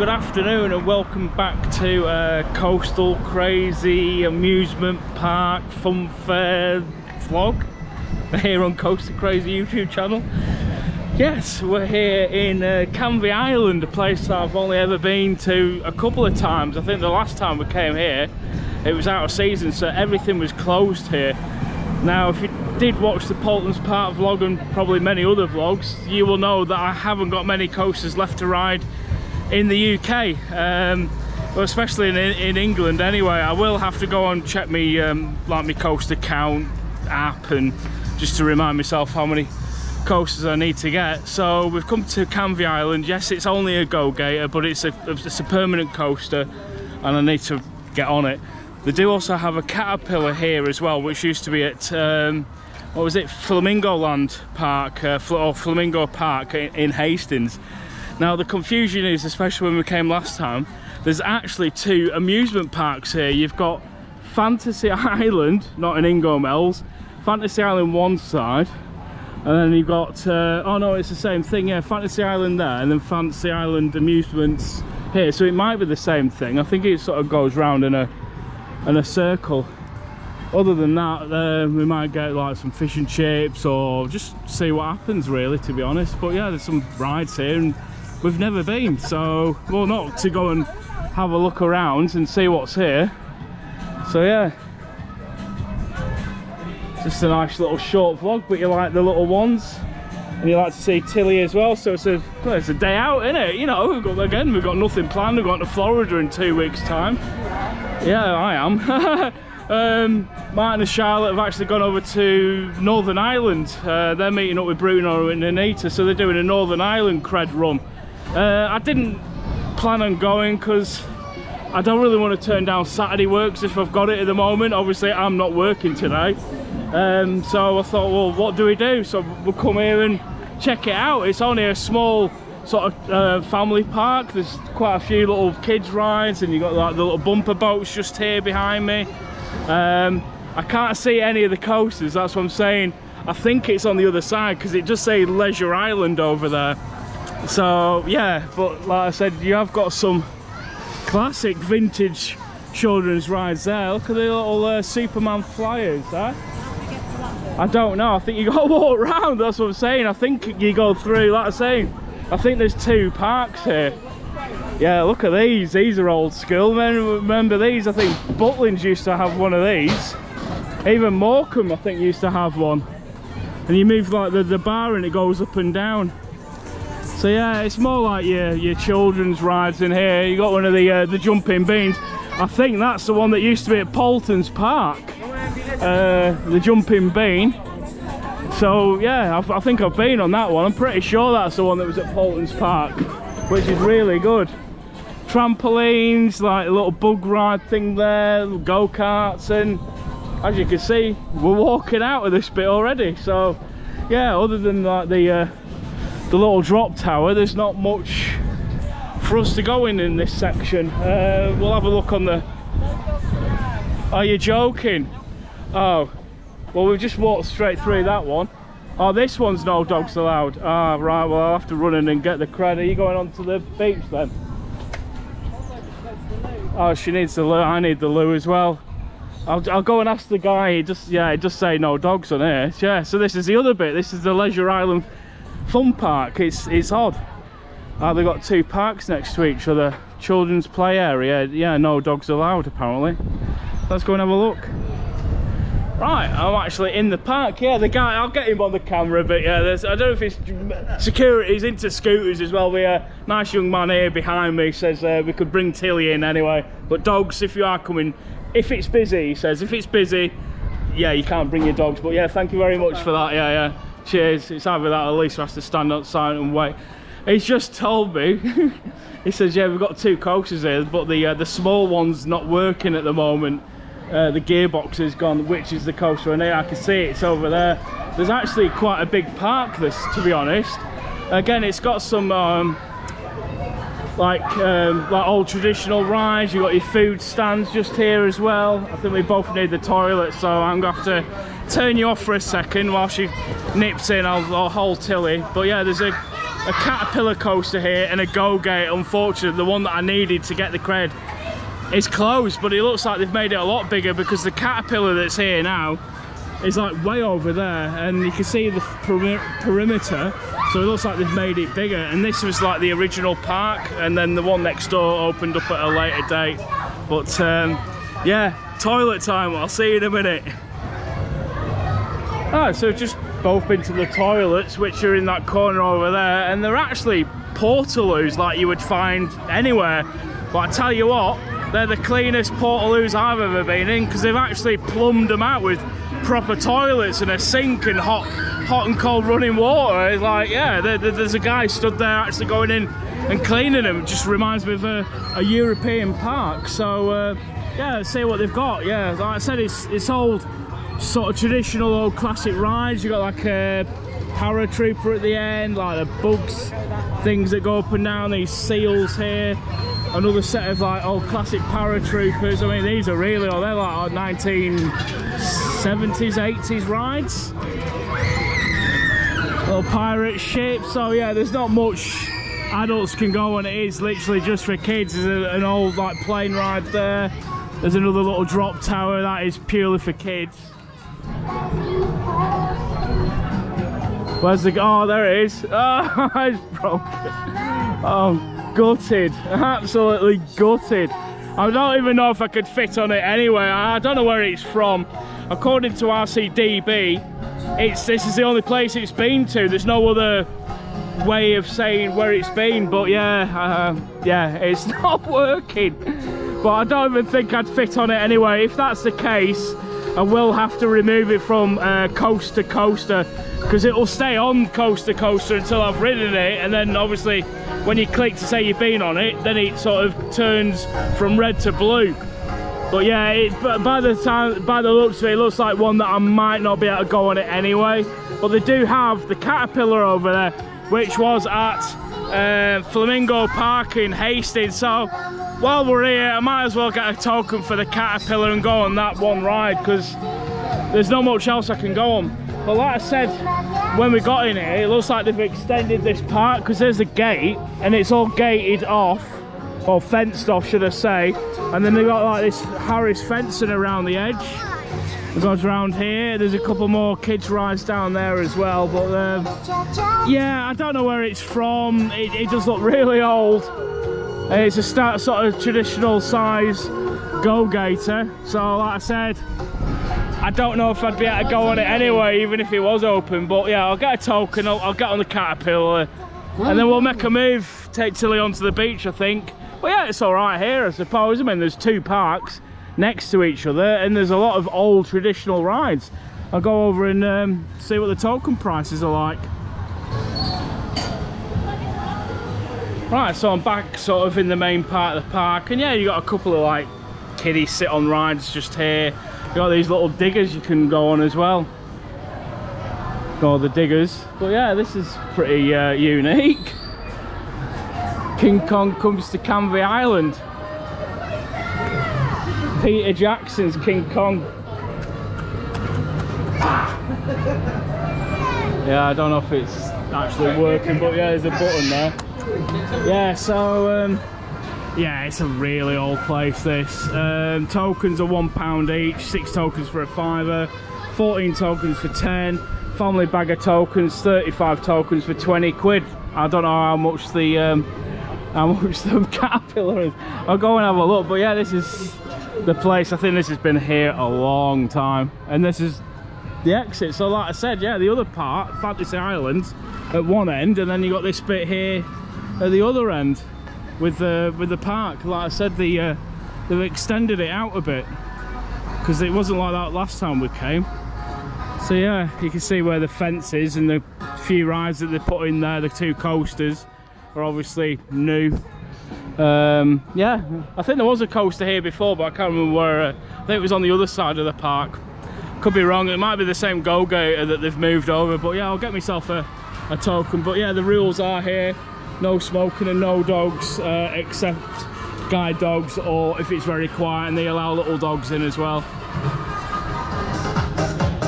good afternoon and welcome back to uh, Coaster Crazy Amusement Park Fun Fair vlog here on Coaster Crazy YouTube channel. Yes, we're here in uh, Canvey Island, a place that I've only ever been to a couple of times. I think the last time we came here, it was out of season, so everything was closed here. Now, if you did watch the Paultons Park vlog and probably many other vlogs, you will know that I haven't got many coasters left to ride in the UK. Um, well, especially in, in England anyway. I will have to go and check me um, like my coaster count app and just to remind myself how many coasters I need to get. So we've come to Canvey Island. Yes, it's only a Go-Gator, but it's a, it's a permanent coaster and I need to get on it. They do also have a Caterpillar here as well, which used to be at, um, what was it, Flamingo Land Park, uh, or Flamingo Park in Hastings. Now the confusion is, especially when we came last time, there's actually two amusement parks here. You've got Fantasy Island, not in Ingoldmells, Fantasy Island one side, and then you've got, uh, oh no, it's the same thing, yeah, Fantasy Island there, and then Fantasy Island Amusements here. So it might be the same thing. I think it sort of goes round in a and a circle other than that uh, we might get like some fish and chips or just see what happens really to be honest but yeah there's some rides here and we've never been so well not to go and have a look around and see what's here so yeah just a nice little short vlog but you like the little ones and you like to see Tilly as well so it's a well, it's a day out isn't it you know we've got again we've got nothing planned we're going to Florida in two weeks time yeah, I am. um, Martin and Charlotte have actually gone over to Northern Ireland. Uh, they're meeting up with Bruno and Anita, so they're doing a Northern Ireland cred run. Uh, I didn't plan on going because I don't really want to turn down Saturday works if I've got it at the moment. Obviously, I'm not working today. Um, so I thought, well, what do we do? So we'll come here and check it out. It's only a small sort of uh, family park. There's quite a few little kids rides and you've got like the little bumper boats just here behind me. Um, I can't see any of the coasters, that's what I'm saying. I think it's on the other side because it just says Leisure Island over there. So yeah, but like I said, you have got some classic vintage children's rides there. Look at the little uh, Superman flyers there. I don't know, I think you got to walk around, that's what I'm saying. I think you go through, like I say, I think there's two parks here. Yeah, look at these. These are old school. Remember these? I think Butlins used to have one of these. Even Morecambe, I think, used to have one. And you move like the, the bar and it goes up and down. So yeah, it's more like your, your children's rides in here. You got one of the uh, the jumping beans. I think that's the one that used to be at Paultons Park. Uh, the jumping bean. So yeah, I, I, think I've been on that one. I'm pretty sure that's the one that was at Paultons Park, which is really good. Trampolines, like a little bug ride thing there, go-karts, and as you can see, we're walking out of this bit already. So yeah, other than like the uh, the little drop tower, there's not much for us to go in in this section. Uh, we'll have a look on the. Are you joking? Oh, well, we've just walked straight through that one. Oh, this one's no dogs allowed. Ah, right, well, I'll have to run in and get the credit. Are you going on to the beach then? Oh, she needs the loo. I need the loo as well. I'll, I'll go and ask the guy. He just, yeah, he just say no dogs on here. Yeah, so this is the other bit. This is the Leisure Island Fun Park. It's, it's odd. Uh, they've got two parks next to each other. Children's play area. Yeah, no dogs allowed, apparently. Let's go and have a look. Right, I'm actually in the park. Yeah, the guy, I'll get him on the camera, but yeah, there's, I don't know if it's security, he's into scooters as well. We a nice young man here behind me says uh, we could bring Tilly in anyway. But dogs, if you are coming, if it's busy, he says, if it's busy, yeah, you can't bring your dogs. But yeah, thank you very much for that. Yeah, yeah. Cheers. It's either that or least has to stand outside and wait. He's just told me, he says, yeah, we've got two coasters here, but the uh, the small one's not working at the moment. Uh, the gearbox is gone which is the coaster and I can see it's over there. There's actually quite a big park this to be honest. Again it's got some um, like um, like old traditional rides. You've got your food stands just here as well. I think we both need the toilet so I'm gonna have to turn you off for a second while she nips in I'll, hold Tilly. But yeah there's a a caterpillar coaster here and a go gate unfortunately the one that i needed to get the cred is closed but it looks like they've made it a lot bigger because the caterpillar that's here now is like way over there. And you can see the peri perimeter so it looks like they've made it bigger. And this was like the original park and then the one next door opened up at a later date. But um, yeah toilet time. I'll see you in a minute Ah, so just both been to the toilets, which are in that corner over there, and they're actually portaloos like you would find anywhere. But I tell you what, they're the cleanest portaloos I've ever been in because they've actually plumbed them out with proper toilets and a sink and hot hot and cold running water. It's like, yeah, there's a guy stood there actually going in and cleaning them. It just reminds me of a, a European park. So, uh, yeah, see what they've got. Yeah, like I said, it's, it's old sort of traditional old classic rides. You've got like a paratrooper at the end, like the bugs, things that go up and down, these seals here. Another set of like old classic paratroopers. I mean, these are really old. They're like 1970s, 80s rides. Little pirate ship. So yeah, there's not much adults can go on. It is literally just for kids. There's an old like plane ride there. There's another little drop tower that is purely for kids. Where's the... Oh, there it is. Oh, it's broken. Oh, gutted. Absolutely gutted. I don't even know if I could fit on it anyway. I don't know where it's from. According to RCDB, it's this is the only place it's been to. There's no other way of saying where it's been. But yeah, uh, yeah, it's not working. But I don't even think I'd fit on it anyway. If that's the case, I will have to remove it from uh, coaster coaster because it will stay on coaster to coaster until I've ridden it and then obviously when you click to say you've been on it then it sort of turns from red to blue. But yeah it, by the time by the looks of it, it looks like one that I might not be able to go on it anyway. But they do have the caterpillar over there which was at uh, Flamingo Park in Hastings so while we're here, I might as well get a token for the Caterpillar and go on that one ride because there's not much else I can go on. But like I said, when we got in here, it looks like they've extended this park because there's a gate and it's all gated off, or fenced off should I say. And then they've got like this Harris fencing around the edge. Goes around here. There's a couple more kids rides down there as well. But um, yeah, I don't know where it's from. It, it does look really old. It's a start, sort of traditional size go-gator. So like I said, I don't know if I'd be able to go on it anyway, even if it was open. But yeah, I'll get a token, I'll, I'll get on the Caterpillar. And then we'll make a move, take Tilly onto the beach, I think. But yeah, it's all right here, I suppose. I mean, there's two parks next to each other, and there's a lot of old traditional rides. I'll go over and um, see what the token prices are like. Right, so I'm back sort of in the main part of the park and yeah, you got a couple of like kiddie sit on rides just here. You got these little diggers you can go on as well. Go the diggers. But yeah, this is pretty uh, unique. King Kong comes to Canvey Island. Peter Jackson's King Kong. yeah, I don't know if it's actually working, but yeah, there's a button there. Yeah so um, yeah it's a really old place this. Um, tokens are one pound each six tokens for a fiver 14 tokens for 10 family bag of tokens 35 tokens for 20 quid. I don't know how much the um, how much the caterpillar is. I'll go and have a look but yeah this is the place i think this has been here a long time. And this is the exit. So like i said yeah the other part fantasy Island, at one end and then you got this bit here at the other end with the with the park. Like i said the uh, they've extended it out a bit because it wasn't like that last time we came. So yeah you can see where the fence is and the few rides that they put in there the two coasters are obviously new um, yeah i think there was a coaster here before but i can't remember where uh, i think it was on the other side of the park could be wrong it might be the same go-gator that they've moved over but yeah i'll get myself a, a token but yeah the rules are here no smoking and no dogs uh, except guide dogs or if it's very quiet and they allow little dogs in as well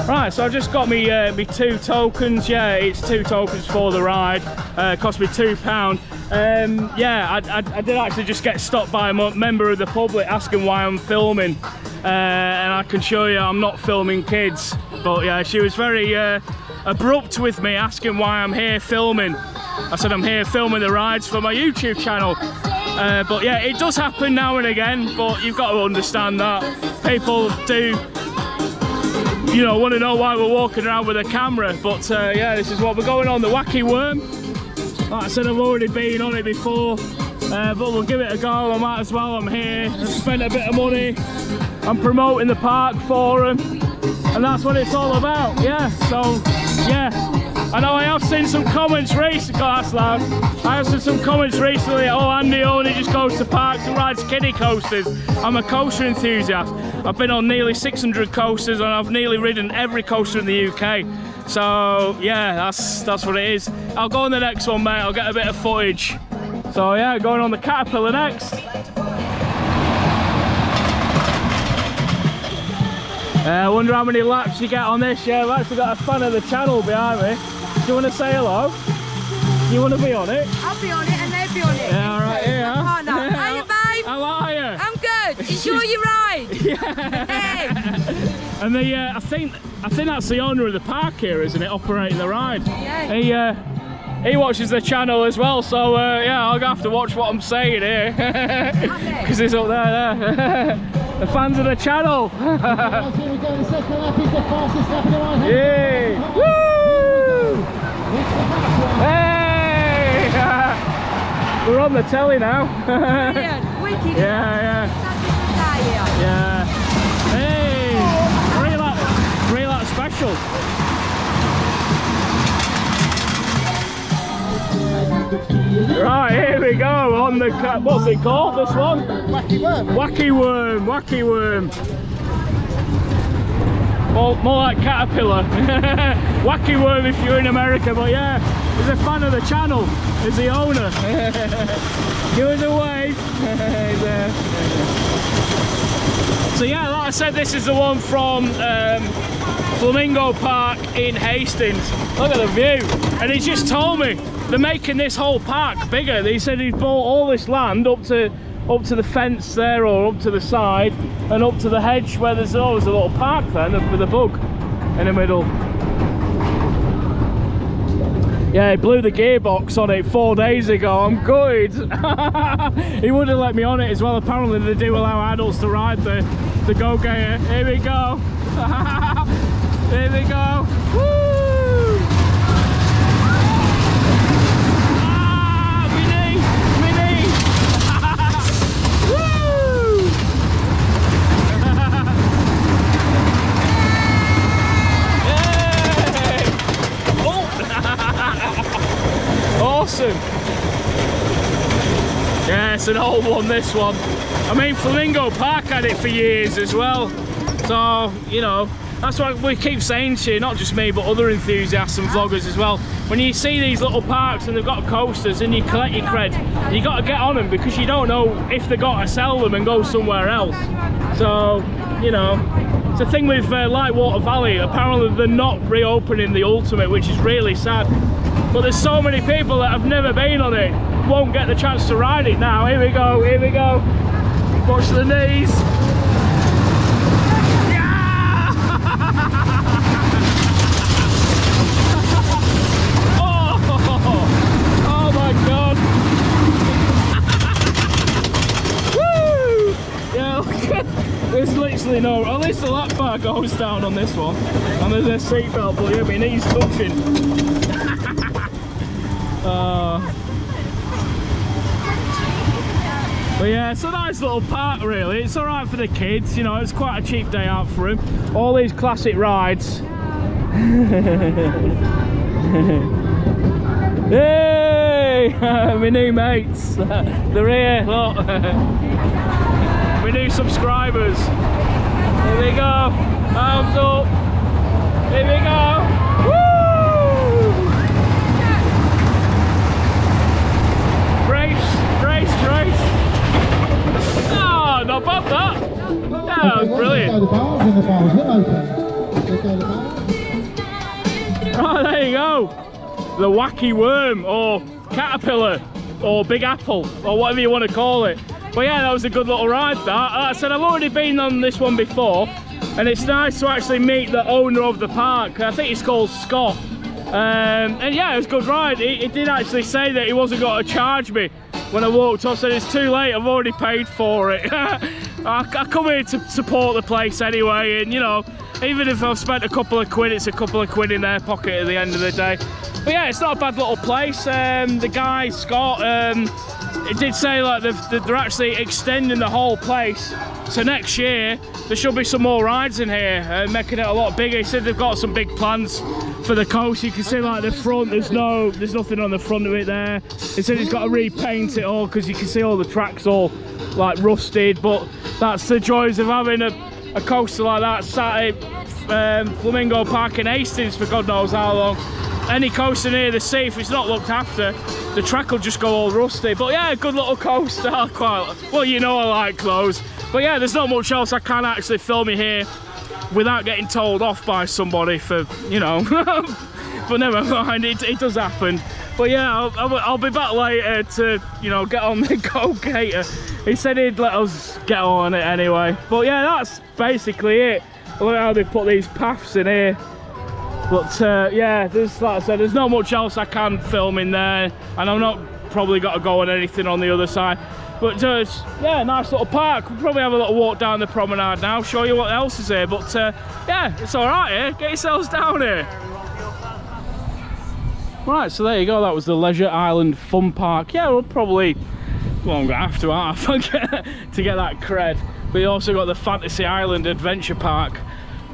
Right, so I've just got me uh, me two tokens. Yeah, it's two tokens for the ride. Uh, cost me two pound. Um, yeah, I, I, I, did actually just get stopped by a member of the public asking why I'm filming, uh, and I can show you I'm not filming kids. But yeah, she was very uh, abrupt with me asking why I'm here filming. I said I'm here filming the rides for my YouTube channel. Uh, but yeah, it does happen now and again, but you've got to understand that people do you know, want to know why we're walking around with a camera. But uh, yeah, this is what we're going on, the Wacky Worm. Like I said, I've already been on it before, uh, but we'll give it a go. I might as well, I'm here. I've spent a bit of money. I'm promoting the park for them. And that's what it's all about, yeah. So, yeah. I know I have seen some comments recently, that's loud. I have seen some comments recently, oh Andy only just goes to parks and rides kiddie coasters. I'm a coaster enthusiast. I've been on nearly 600 coasters and I've nearly ridden every coaster in the UK. So yeah, that's that's what it is. I'll go on the next one, mate. I'll get a bit of footage. So yeah, going on the Caterpillar next. Uh, I wonder how many laps you get on this. Yeah, I've actually got a fan of the channel behind me. Do you want to say hello? You want to be on it? I'll be on it and they'll be on it. Yeah, all right, yeah. Partner. Yeah. How you, babe? How are you? I'm good. Enjoy your ride. yeah. And the, uh, I think, I think that's the owner of the park here, isn't it? Operating the ride. Yeah. He, uh, he watches the channel as well, so uh, yeah, I'll have to watch what I'm saying here. Because he's up there, there. the fans of the channel. yeah. Woo! Hey! We're on the telly now. Brilliant. Wicked. Yeah. Right, here we go on the, what's it called, this one? Wacky Worm. Wacky Worm, Wacky Worm. More, more like Caterpillar. Wacky Worm if you're in America, but yeah, he's a fan of the channel, he's the owner. Give us a wave. so yeah, like I said, this is the one from um, Flamingo Park in Hastings. Look at the view. And he just told me they're making this whole park bigger. They said he's bought all this land up to up to the fence there or up to the side and up to the hedge where there's always a little park then with a bug in the middle. Yeah, he blew the gearbox on it four days ago. I'm good. he would have let me on it as well. Apparently they do allow adults to ride the, the go-gator. Here we go. Here we go. Woo! Yeah, it's an old one, this one. I mean, Flamingo Park had it for years as well. So, you know, that's what we keep saying to you, not just me, but other enthusiasts and vloggers as well. When you see these little parks and they've got coasters and you collect your cred, you got to get on them because you don't know if they got to sell them and go somewhere else. So, you know, it's a thing with uh, Lightwater Valley. Apparently they're not reopening the Ultimate, which is really sad. But there's so many people that have never been on it, won't get the chance to ride it now. Here we go, here we go. Watch the knees. Oh! oh my god. Woo! Yeah, look at. There's literally no, at least the lap bar goes down on this one. And there's a seatbelt, but yeah, my knees touching. Uh, but yeah, it's a nice little park really. It's alright for the kids, you know, it's quite a cheap day out for them. All these classic rides. hey! My new mates. They're here, look. My new subscribers. Here we go. Arms up. Here we go. not, that. Yeah, that was brilliant. Oh, there you go. The wacky worm or caterpillar or big apple or whatever you want to call it. But yeah, that was a good little ride that. Like I said, I've already been on this one before and it's nice to actually meet the owner of the park. I think he's called Scott. Um, and yeah, it was a good ride. He, he did actually say that he wasn't going to charge me when I walked up. Said it's too late. I've already paid for it. I, I come here to support the place anyway, and you know, even if I've spent a couple of quid, it's a couple of quid in their pocket at the end of the day. But yeah, it's not a bad little place. Um, the guy Scott, um, it did say like they're, they're actually extending the whole place. So next year there should be some more rides in here, uh, making it a lot bigger. He said they've got some big plans for the coast. You can see like the front. There's no, there's nothing on the front of it there. He said he's got to repaint it all because you can see all the tracks all like rusted. But that's the joys of having a, a coaster like that sat at um, Flamingo Park in Hastings for God knows how long. Any coaster near the sea, if it's not looked after, the track will just go all rusty. But yeah, good little coaster. Quite well, you know I like those. But yeah, there's not much else I can actually film you here without getting told off by somebody for, you know. but never mind, it, it does happen. But yeah, I'll, I'll, be back later to, you know, get on the go-gator. He said he'd let us get on it anyway. But yeah, that's basically it. Look how they put these paths in here. But uh, yeah, there's like I said, there's not much else I can film in there, and I'm not probably got to go on anything on the other side. But just yeah, nice little park. We'll probably have a little walk down the promenade now, show you what else is here. But uh, yeah, it's all right here. Get yourselves down here. Right, so there you go. That was the Leisure Island Fun Park. Yeah, we'll probably well, I'm gonna have to, aren't to get that cred. We also got the Fantasy Island Adventure Park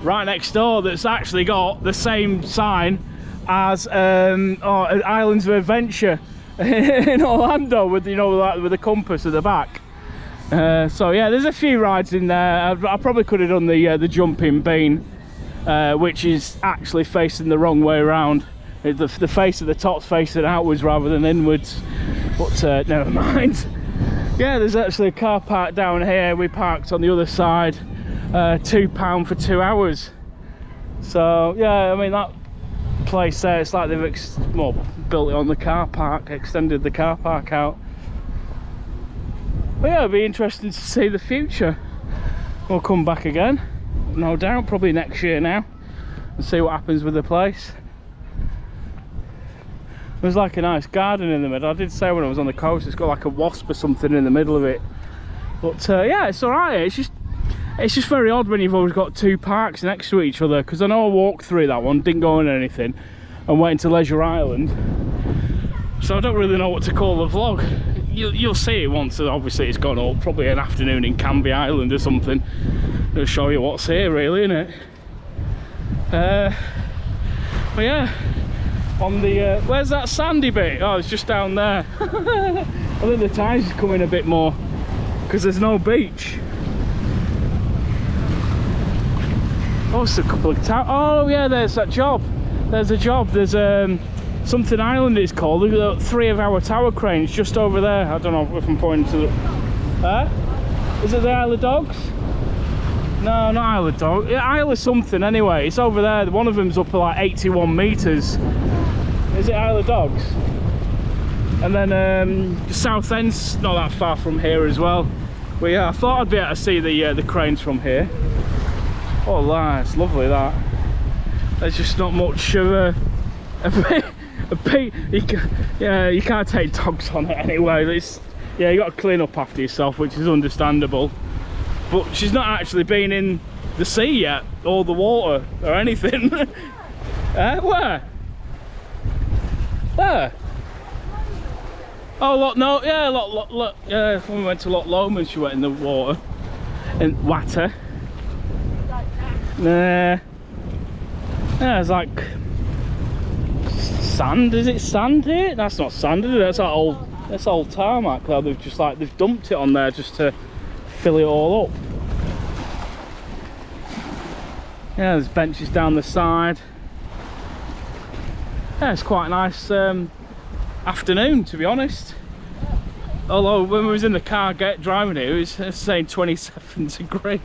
right next door that's actually got the same sign as um, oh, Islands of Adventure in Orlando with you know like with the compass at the back. Uh, so yeah, there's a few rides in there. I, I probably could have done the uh, the jumping bean, uh, which is actually facing the wrong way around. The, the face of the top's facing outwards rather than inwards. But uh, never mind. Yeah, there's actually a car park down here. We parked on the other side uh, two pound for two hours. So yeah i mean that place there it's like they've well, built it on the car park extended the car park out. But yeah it'll be interesting to see the future. We'll come back again no doubt probably next year now and see what happens with the place. There's like a nice garden in the middle. I did say when i was on the coast it's got like a wasp or something in the middle of it. But uh, yeah it's all right. It's just it's just very odd when you've always got two parks next to each other because I know I walked through that one didn't go on anything and went into Leisure Island. So I don't really know what to call the vlog. You'll, you'll see it once obviously it's gone up probably an afternoon in Canvey Island or something. It'll show you what's here really isn't it uh, but yeah on the uh, where's that sandy bit? Oh it's just down there. I think the tides coming a bit more because there's no beach A couple of. Oh, yeah, there's that job. There's a job. There's um, something island it's called. At three of our tower cranes just over there. I don't know if I'm pointing to the... Huh? Is it the Isle of Dogs? No, not Isle of Dogs. Isle of something anyway. It's over there. One of them's up like 81 metres. Is it Isle of Dogs? And then um, Southend's not that far from here as well. But yeah, I thought I'd be able to see the uh, the cranes from here. Oh, that's lovely that. There's just not much of a, a, a you can, yeah, you can't take dogs on it anyway. It's, yeah, you got to clean up after yourself, which is understandable. But she's not actually been in the sea yet, or the water, or anything. uh, where? There. Oh, Loch no, yeah, Loch, Loch, Loch, yeah. When we went to Loch Lomond, she went in the water, in water. Nah. Yeah, it's like sand. Is it sand here? That's not sand, is it? That's like old. That's old tarmac. Though they've just like they've dumped it on there just to fill it all up. Yeah, there's benches down the side. Yeah, it's quite a nice um, afternoon to be honest. Although when we was in the car get driving it, it was saying 27 degrees.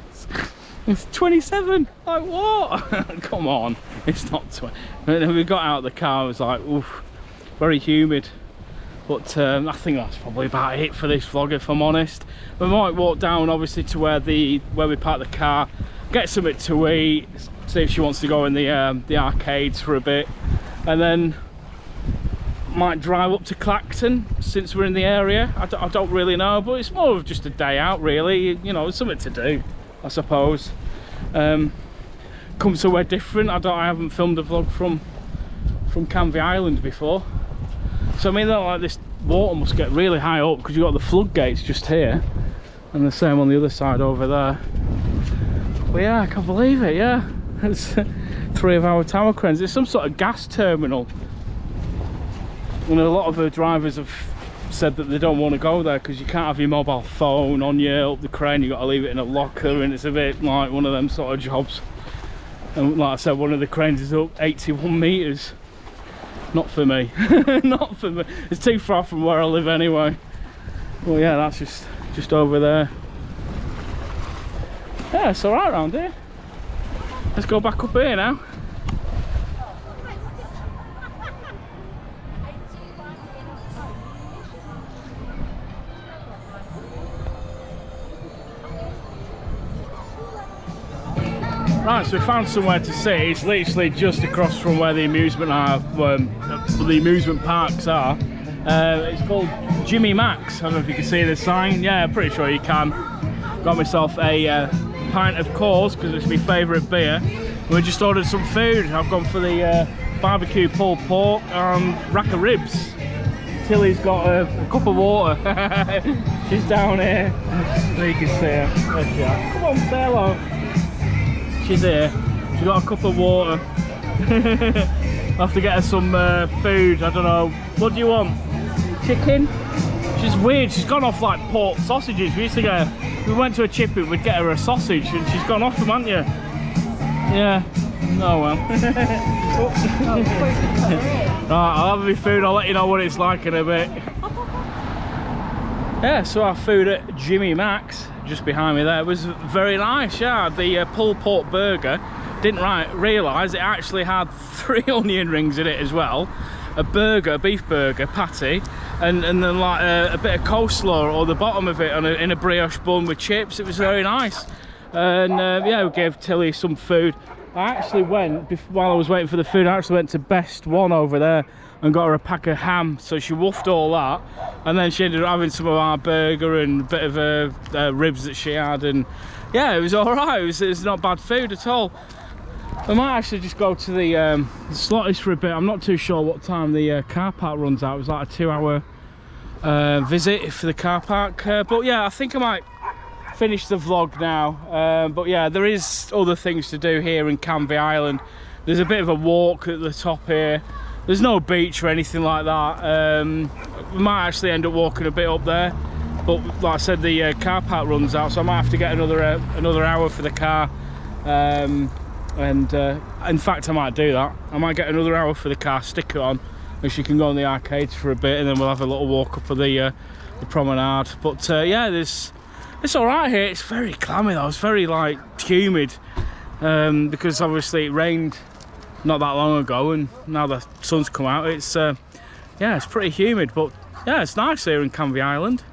It's 27. Like what? Come on, it's not 20. And then we got out of the car. I was like, oof. very humid. But um, I think that's probably about it for this vlog, if I'm honest. We might walk down, obviously, to where the where we park the car, get something to eat, see if she wants to go in the um, the arcades for a bit, and then might drive up to Clacton since we're in the area. I don't, I don't really know, but it's more of just a day out, really. You know, something to do, I suppose. Um, come somewhere different. I don't. I haven't filmed a vlog from from Canvey Island before. So I mean, like this water must get really high up because you've got the floodgates just here, and the same on the other side over there. But yeah, I can't believe it. Yeah, it's three of our tower cranes. It's some sort of gas terminal, and a lot of the drivers have said that they don't want to go there because you can't have your mobile phone on you up the crane. You got to leave it in a locker, and it's a bit like one of them sort of jobs. And like I said, one of the cranes is up 81 meters. Not for me. Not for me. It's too far from where i live anyway. Well yeah that's just just over there. Yeah it's all right around here. Let's go back up here now Right, so we found somewhere to sit. It's literally just across from where the amusement are, um, the amusement parks are. Uh, it's called Jimmy Mac's. I don't know if you can see the sign. Yeah, pretty sure you can. Got myself a uh, pint of Coors because it's my favourite beer. We just ordered some food. I've gone for the uh, barbecue pulled pork and rack of ribs. Tilly's got a, a cup of water. She's down here. There you can see her. Come on, say hello. She's here. She got a cup of water. I'll have to get her some uh, food. I don't know. What do you want? Chicken? She's weird. She's gone off like pork sausages. We used to go, we went to a chippy, we'd get her a sausage and she's gone off them, haven't you? Yeah. Oh well. right, I'll have my food. I'll let you know what it's like in a bit. Yeah, so our food at Jimmy Mac's, just behind me there, was very nice. Yeah, the uh, pulled pork burger. Didn't right realise it actually had three onion rings in it as well. A burger, a beef burger, patty, and, and then like a, a bit of coleslaw or the bottom of it a, in a brioche bun with chips. It was very nice. And uh, yeah, we gave Tilly some food. I actually went, while I was waiting for the food, I actually went to Best One over there and got her a pack of ham. So she woofed all that. And then she ended up having some of our burger and a bit of uh, uh, ribs that she had. And yeah, it was all right. It was, it was not bad food at all. I might actually just go to the, um, Slottish for a bit. I'm not too sure what time the uh, car park runs out. It was like a two hour uh, visit for the car park. Uh, but yeah, I think I might finish the vlog now um, but yeah there is other things to do here in Canvey Island there's a bit of a walk at the top here there's no beach or anything like that. Um, we might actually end up walking a bit up there but like I said the uh, car park runs out so I might have to get another uh, another hour for the car. Um, and uh, in fact I might do that. I might get another hour for the car stick it on and she can go on the arcades for a bit and then we'll have a little walk up of the, uh, the promenade. But uh, yeah there's it's all right here. It's very clammy though. It's very like humid um, because obviously it rained not that long ago and now the sun's come out it's uh, yeah it's pretty humid but yeah it's nice here in Canvey Island.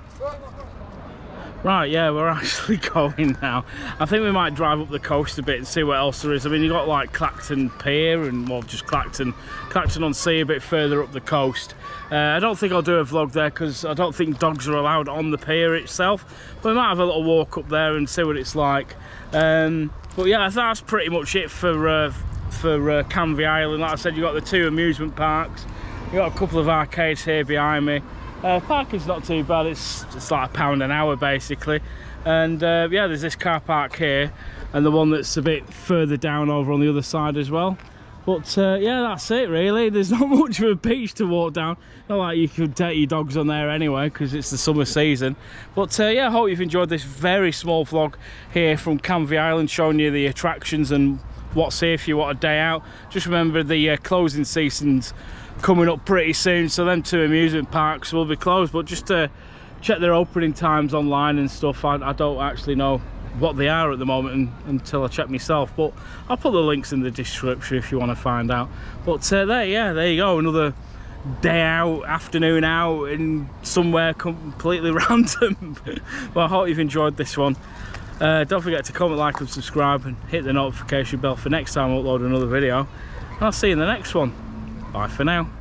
Right yeah we're actually going now. I think we might drive up the coast a bit and see what else there is. I mean you've got like Clacton Pier and well just Clacton Clacton on Sea a bit further up the coast. Uh, I don't think I'll do a vlog there because I don't think dogs are allowed on the pier itself but we might have a little walk up there and see what it's like. Um, but yeah that's pretty much it for uh, for uh, Canvey Island. Like I said you've got the two amusement parks. You've got a couple of arcades here behind me. Uh, parking's not too bad. It's like a pound an hour basically. And uh, yeah there's this car park here and the one that's a bit further down over on the other side as well. But uh, yeah that's it really. There's not much of a beach to walk down. Not like you could take your dogs on there anyway because it's the summer season. But uh, yeah I hope you've enjoyed this very small vlog here from Canvey Island showing you the attractions and what's here if you want a day out just remember the uh, closing seasons coming up pretty soon so them two amusement parks will be closed but just to check their opening times online and stuff I, I don't actually know what they are at the moment and, until I check myself but I'll put the links in the description if you want to find out but uh, there yeah there you go another day out, afternoon out, in somewhere completely random. well, I hope you've enjoyed this one. Uh, don't forget to comment, like, and subscribe, and hit the notification bell for next time I upload another video. And I'll see you in the next one. Bye for now.